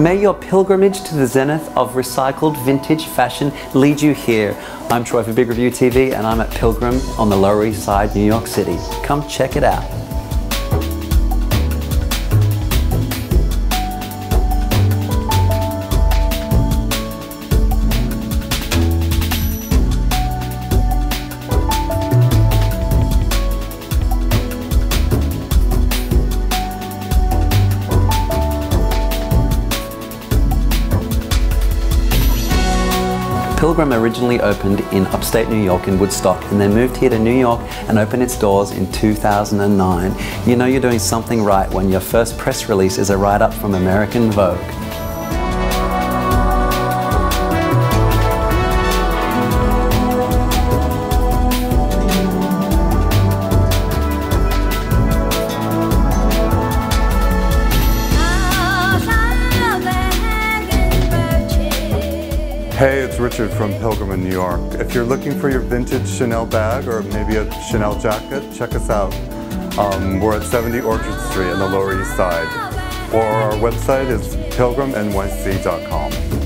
May your pilgrimage to the zenith of recycled vintage fashion lead you here. I'm Troy for Big Review TV and I'm at Pilgrim on the Lower East Side, New York City. Come check it out. Pilgrim originally opened in upstate New York in Woodstock and then moved here to New York and opened its doors in 2009. You know you're doing something right when your first press release is a write up from American Vogue. Hey, it's Richard from Pilgrim in New York. If you're looking for your vintage Chanel bag or maybe a Chanel jacket, check us out. Um, we're at 70 Orchard Street on the Lower East Side. Or our website is pilgrimnyc.com.